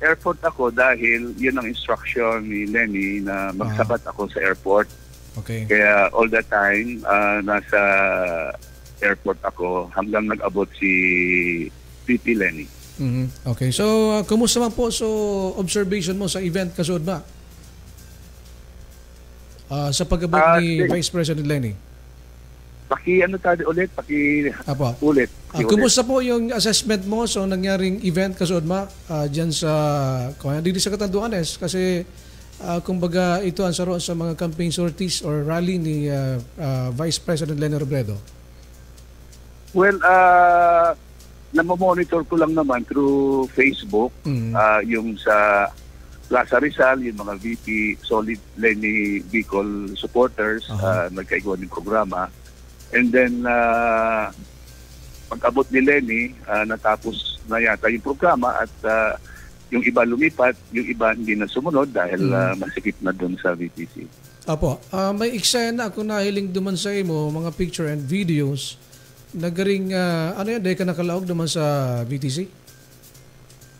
airport ako dahil yun ang instruction ni Lenny na magsabat ako sa airport. Okay. Kaya all the time, ah, nasa airport ako hanggang nag-abot si VP Lenny. Mhm. Okay. So, uh, kumusta man po so observation mo sa event kasunod ba? Ah, sa pag-abot Ah, ni. Vice President Lenny. Paki ano tayo ulit, paki Apo. ulit. Ah, Paki ulit. kumusta po yung assessment mo sa nangyaring event kasunod ma ah, dyan sa kung dito sa Catanduanes kasi ah, kumbaga ito ang saroon sa mga campaign sorties or rally ni ah, ah, Vice President Lenny Robredo. Well, uh, namomonitor ko lang naman through Facebook Mm. ah, yung sa Plaza Rizal, yung mga VP Solid Lenny Bicol supporters, Aha. uh, nagkaigawa ng programa. And then, uh, pag-abot ni Lenny, ah, natapos na yata yung programa at ah, yung iba lumipat, yung iba hindi na sumunod dahil Mm. ah, masikip na doon sa VPC. Apo, ah, may eksena ako nahiling duman sa imo, mga picture and videos, nagaring, ah, ano yan, dahil ka nakalaog duman sa VTC?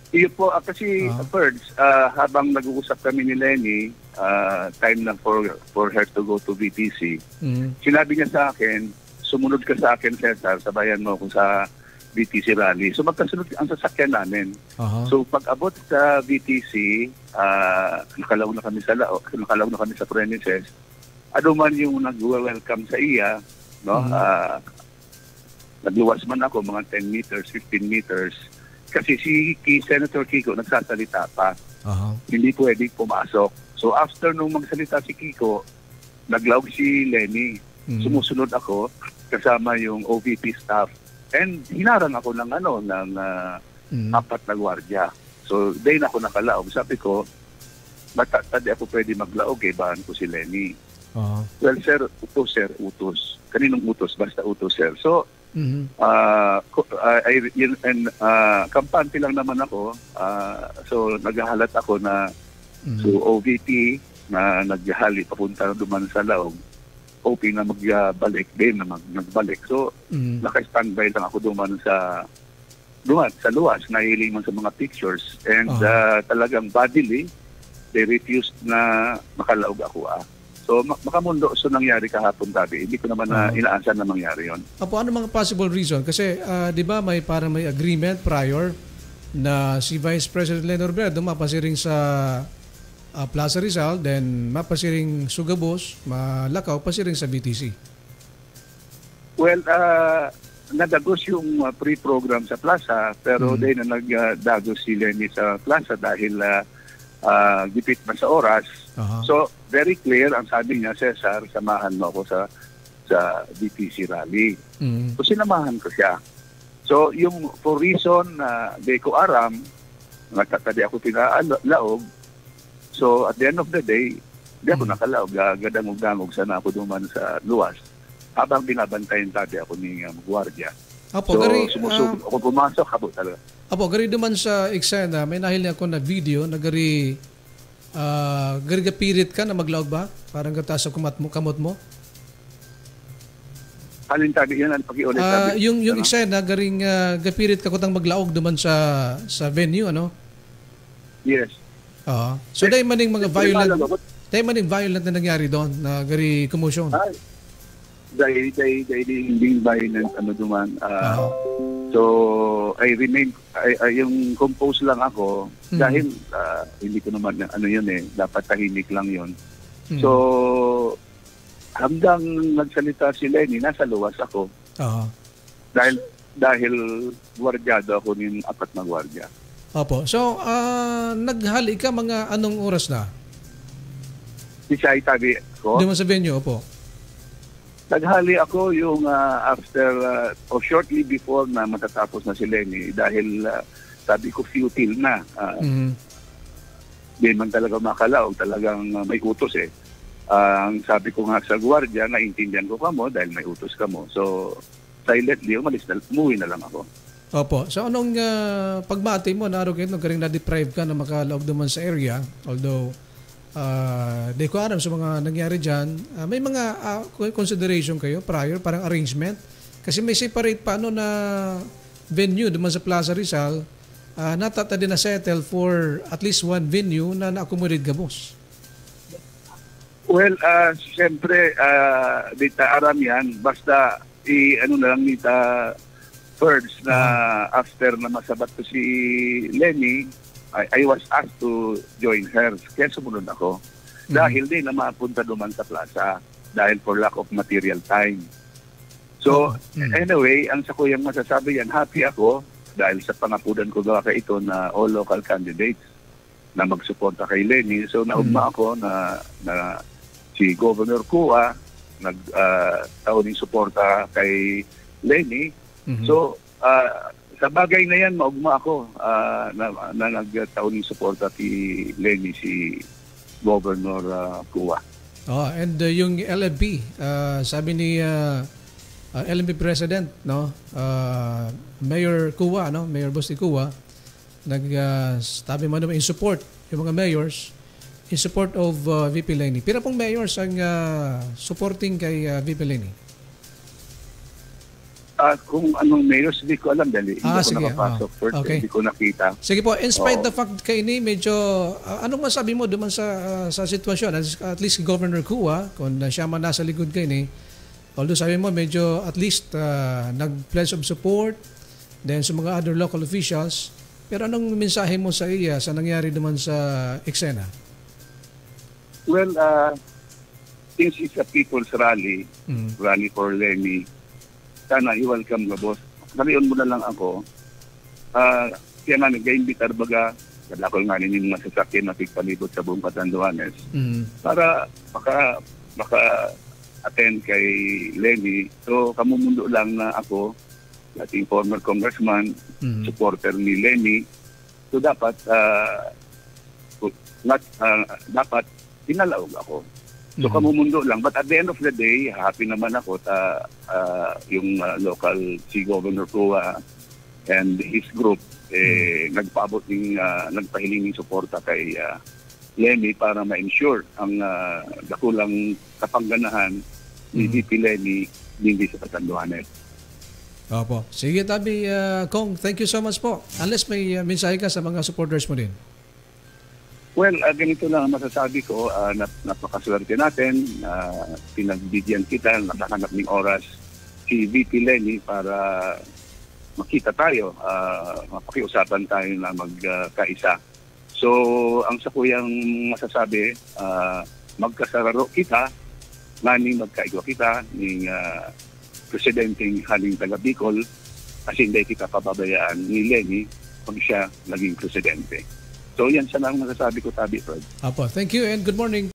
Iyo po, ah, kasi birds, ah, habang nag-uusap kami ni Lenny, ah, time na for, for her to go to VTC, Mm. sinabi niya sa akin, sumunod ka sa akin, Cesar, sabayan mo ako sa VTC rally. So magkasunod ang sasakyan namin. Aha. So pag abot sa VTC, ah, nakalaw na kami sa lao, nakalaw na kami sa premises. Ano man yung nag-welcome sa iya, no? Mhm. Ah, nagluwas man ako mga 10 meters, 15 meters. Kasi si Ki- Senator Kiko nagsasalita pa. Aha. Hindi pwedeng pumasok. So after nung magsalita si Kiko, naglawag si Lenny. Mm. Sumusunod ako kasama yung OVP staff. And hinarang ako ng ano, ng ah, Mm. apat na gwardiya. So, day na ako nakalaog. Sabi ko, bata tadi ako pwede maglaog eh, bahan ko si Lenny. Aha. Well, sir, utos, sir, utos. Kaninong utos? Basta utos, sir. So, Ko- ah, ay, yun, and, ah, kampante lang naman ako. Ah, so, naghahalat ako na Mhm. so OVP na naghali papunta duman sa laog hoping na magbalik din na mag, nagbalik. So, Mhm. naka-standby lang ako duman sa duman sa luwas, nahiling man sa mga pictures. And Ah. ah, talagang bodily, they refused na makalaog ako ah. So, mak- makamundo so nangyari kahapon tabi. Hindi ko naman na Ah. inaasahan na mangyari yon. Apo, ano mga possible reason? Kasi, ah, di ba, may parang may agreement prior na si Vice President Leonard Robredo mapasiring sa ah, Plaza Rizal, then mapasiring Sugabos, Malakaw, pasiring sa BTC. Well, uh, nadagos yung uh, pre-program sa plaza pero Mm. dahil na nagdagos si Lenny sa plaza dahil uh, uh, gipit na sa oras. Aha. So, very clear ang sabi niya, Cesar, samahan mo ako sa sa BTC rally. Mhm. So, sinamahan ko siya. So, yung for reason na di ko aram, nagtatadi ako pinalaog, so at the end of the day, di ako Mm. nakalaog, gadangog-dangog sana ako duman sa luwas. Habang binabantayan tabi ako ni um, gwardiya. Apo, So, gari, sumusubok ako pumasok, habot talaga. Apo, gari duman sa eksena, may nahiling ako na video na gari, ah, gari gapirit ka na maglaog ba? Parang gataas sa kumat mo, kamot mo? Alin tabi yan, ang pakiulit Ah, tabi. yung yung Ano? eksena garing ah, gapirit ka kutang maglaog duman sa sa venue ano? Yes. Oo. So dahil maning mga violent dahil maning violent na nangyari doon na gari commotion. Ay, dahil, dahil, dahil hindi violent ano duman. ah, Oo. So, I remain, I, I- yung compose lang ako Mhm. dahil ah, hindi ko naman, ano yun eh, dapat tahimik lang yun. Hmm. So, hanggang nagsalita si Lenny, nasa luwas ako. Oo. Dahil, dahil gwardyado ako ng apat na gwardya. Opo. So, ah, naghali ka mga anong oras na? Si Shai tabi ko, Duman sa venue, opo. Naghali ako yung ah, after, ah, or shortly before na matatapos na si Lenny dahil ah, sabi ko futile na. Mhm. di man talaga makalaog, talagang uh, may utos eh. Ah, ang sabi ko nga sa gwardiya, naintindihan ko ka mo dahil may utos ka mo. So, silently, umalis na, umuwi na lang ako. Opo. So anong ah, pagbati mo na araw kayo nung garing na-deprive ka na makalaog duman sa area although uh, di ko alam sa mga nangyari dyan ah, may mga ah, consideration kayo prior parang arrangement kasi may separate pa ano na venue duman sa Plaza Rizal uh, natata din na settle for at least one venue na na-accommodate gabos. Well, uh, siyempre, uh, dita aram yan. Basta, i, ano na lang nita first na after na masabat ko si Lenny, I, I was asked to join her. Kaya sumunod ako. Dahil di na mapunta duman sa plaza dahil for lack of material time. So, Mm. anyway, ang sa kuyang masasabi yan, happy ako dahil sa pangapudan ko baka ito na all local candidates na magsuporta kay Lenny. So, naugma ako na, na si Governor Kua nag uh, taon suporta kay Lenny. Mhm. So, ah, sa bagay na yan, maugma ako ah, na, na nagtaon ng suporta kay Lenny si Governor ah, Kua. Oh, and uh, yung LMP, uh, sabi ni uh, uh, LMP President, no, uh, Mayor Kuwa, no, Mayor Busti Kuwa, nag uh, sabi mo naman in support yung mga mayors in support of uh, VP Lenny. Pira pong mayors ang uh, supporting kay uh, VP Lenny? Ah, kung anong mayors, hindi ko alam dahil hindi Ah, ako sige. nakapasok Ah, first, okay. hindi ko nakita. Sige po, in spite Oo. the fact kay ni medyo uh, anong masabi mo duman sa uh, sa sitwasyon at, at least Governor Kuwa kung uh, siya man nasa likod kay ni although sabi mo medyo at least uh, nag-pledge of support then sa mga other local officials pero anong mensahe mo sa iya sa nangyari duman sa eksena? Well, uh, since it's a people's rally, Mm. rally for Lenny, sana i-welcome ka, boss. Kaliyon mo na lang ako. Ah, kaya nga nag-imbita baga, wala ko nga rin yung masasakyan na pigpalibot sa buong Catanduanes Mm. para maka, maka attend kay Lenny. So, kamumundo lang na ako, dating former congressman, Mm. supporter ni Lenny. So, dapat, ah, not, ah, dapat, pinalaog ako. So, Mhm. kamumundo lang. But at the end of the day, happy naman ako ta ah, yung ah, local si Governor Kua and his group eh, nagpaabot ng, ah, nagpahiling ng suporta kay ah, Lenny para ma-ensure ang ah, dakulang kapangganahan ni Mhm. VP Lenny hindi sa Katanduanes. Opo. Sige tabi uh, Kong, thank you so much po. Unless may uh, mensahe ka sa mga supporters mo din. Well, ah, ganito lang ang masasabi ko, uh, nap napakaswerte natin, uh, pinagbigyan kita, nakahanap ng oras si VP Lenny para makita tayo, ah, mapakiusapan tayo na magkaisa. so, ang sa kuyang masasabi, ah, magkasararo kita, ngani magkaigwa kita ng uh, presidenteng haling taga Bicol kasi hindi kita pababayaan ni Lenny pag siya naging presidente. So yan siya lang masasabi ko, Tabi Fred. Opo. Thank you and good morning.